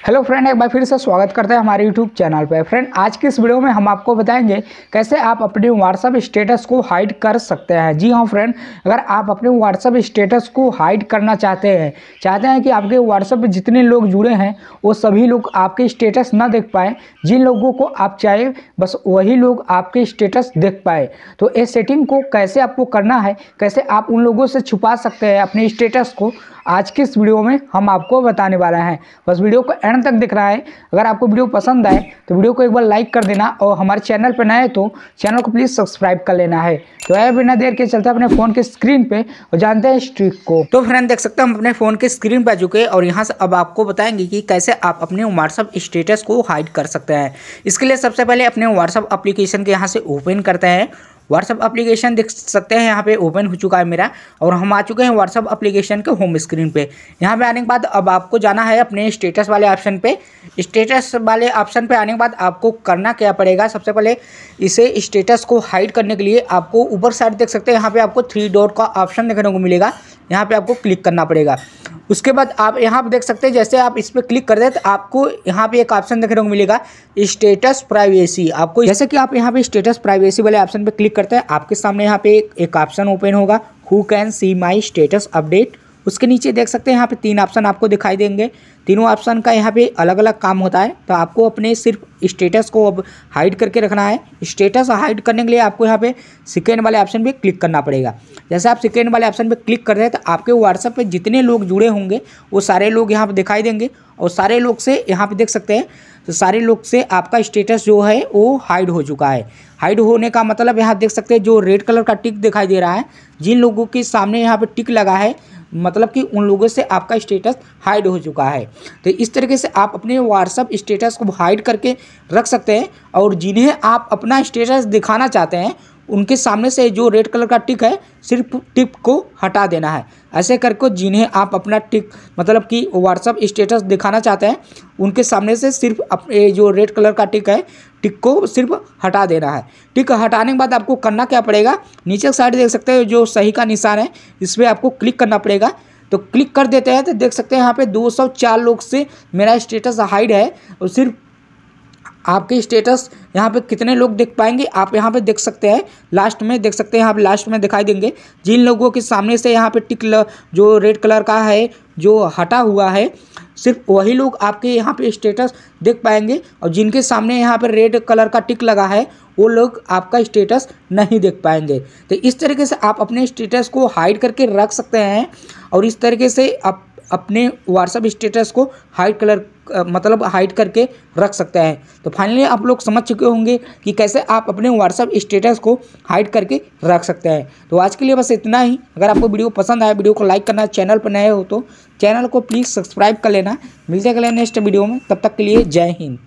Hello friend, एक बार फिर से स्वागत करते हैं हमारे यूट्यूब चैनल पर फ्रेंड, आज की इस वीडियो में हम आपको बताएँगे कैसे आप अपने व्हाट्सअप स्टेटस को हाइड कर सकते हैं। जी हाँ फ्रेंड, अगर आप अपने व्हाट्सअप स्टेटस को हाइड करना चाहते हैं चाहते हैं कि आपके व्हाट्सअप पे जितने लोग जुड़े हैं, वो सभी लोग आपके स्टेटस ना देख पाए। जिन लोगों को आप चाहे, बस वही लोग आपके स्टेटस देख पाए। तो इस सेटिंग को कैसे आपको करना है, कैसे आप उन लोगों से छुपा सकते हैं अपने स्टेटस को आज के इस वीडियो में हम आपको बताने वाला हैं। बस वीडियो को एंड तक दिख रहा है। अगर आपको वीडियो पसंद आए तो वीडियो को एक बार लाइक कर देना और हमारे चैनल पर नए तो चैनल को प्लीज़ सब्सक्राइब कर लेना है। तो है बिना देर के चलते अपने फ़ोन के स्क्रीन पे और जानते हैं इस ट्रिक को। तो फ्रेंड, देख सकते हैं हम अपने फ़ोन के स्क्रीन पर चुके और यहाँ से अब आपको बताएँगे कि कैसे आप अपने व्हाट्सअप स्टेटस को हाइड कर सकते हैं। इसके लिए सबसे पहले अपने व्हाट्सअप अप्लीकेशन के यहाँ से ओपन करते हैं। व्हाट्सअप एप्लीकेशन देख सकते हैं, यहाँ पे ओपन हो चुका है मेरा और हम आ चुके हैं व्हाट्सअप अप्लीकेशन के होम स्क्रीन पे। यहाँ पे आने के बाद अब आपको जाना है अपने स्टेटस वाले ऑप्शन पे। स्टेटस वाले ऑप्शन पे आने के बाद आपको करना क्या पड़ेगा? सबसे पहले इसे स्टेटस को हाइड करने के लिए आपको ऊपर साइड देख सकते हैं, यहाँ पर आपको थ्री डॉट का ऑप्शन देखने को मिलेगा। यहाँ पर आपको क्लिक करना पड़ेगा। उसके बाद आप यहाँ पर देख सकते हैं, जैसे आप इस पर क्लिक कर दें तो आपको यहाँ पे एक ऑप्शन देखने को मिलेगा स्टेटस प्राइवेसी आपको जैसे कि आप यहाँ पे स्टेटस प्राइवेसी वाले ऑप्शन पर क्लिक करते हैं, आपके सामने यहाँ पे एक ऑप्शन ओपन होगा who can see my status update उसके नीचे देख सकते हैं, यहाँ पे तीन ऑप्शन आपको दिखाई देंगे। तीनों ऑप्शन का यहाँ पे अलग अलग काम होता है तो आपको अपने सिर्फ़ स्टेटस को अब हाइड करके रखना है। स्टेटस हाइड करने के लिए आपको यहाँ पे सेकेंड वाले ऑप्शन पे क्लिक करना पड़ेगा। जैसे आप सेकेंड वाले ऑप्शन पे क्लिक कर रहे हैं तो आपके व्हाट्सएप पे जितने लोग जुड़े होंगे, वो सारे लोग यहाँ पर दिखाई देंगे और सारे लोग से यहाँ पर देख सकते हैं तो सारे लोग से आपका स्टेटस जो है, वो हाइड हो चुका है। हाइड होने का मतलब यहाँ देख सकते हैं, जो रेड कलर का टिक दिखाई दे रहा है, जिन लोगों के सामने यहाँ पर टिक लगा है मतलब कि उन लोगों से आपका स्टेटस हाइड हो चुका है। तो इस तरीके से आप अपने व्हाट्सअप स्टेटस को हाइड करके रख सकते हैं और जिन्हें आप अपना स्टेटस दिखाना चाहते हैं उनके सामने से जो रेड कलर का टिक है, सिर्फ़ टिप को हटा देना है। ऐसे करके जिन्हें आप अपना टिक मतलब कि व्हाट्सअप स्टेटस दिखाना चाहते हैं, उनके सामने से सिर्फ़ अपने जो रेड कलर का टिक है, टिक को सिर्फ़ हटा देना है। टिक हटाने के बाद आपको करना क्या पड़ेगा? नीचे साइड देख सकते हैं, जो सही का निशान है, इस पर आपको क्लिक करना पड़ेगा। तो क्लिक कर देते हैं तो देख सकते हैं यहाँ पे 204 लोग से मेरा स्टेटस हाइड है, और सिर्फ़ आपके स्टेटस यहाँ पे कितने लोग देख पाएँगे? आप यहाँ पे देख सकते हैं। लास्ट में देख सकते हैं। यहाँ पे लास्ट में दिखाई देंगे। जिन लोगों के सामने से यहाँ पे टिक जो रेड कलर का है, जो हटा हुआ है, सिर्फ़ वही लोग आपके यहाँ पे स्टेटस देख पाएँगे। और जिनके सामने यहाँ पे रेड कलर का टिक लगा है, वो लोग आपका स्टेटस नहीं देख पाएँगे। तो इस तरीके से आप अपने स्टेटस को हाइड करके रख सकते हैं। और इस तरीके से आप अपने व्हाट्सअप स्टेटस को हाइड कलर मतलब हाइड करके रख सकते हैं। तो फाइनली आप लोग समझ चुके होंगे कि कैसे आप अपने व्हाट्सअप स्टेटस को हाइड करके रख सकते हैं। तो आज के लिए बस इतना ही। अगर आपको वीडियो पसंद आया, वीडियो को लाइक करना चैनल पर नए हो तो चैनल को प्लीज़ सब्सक्राइब कर लेना। मिलते अगले नेक्स्ट वीडियो में। तब तक के लिए जय हिंद।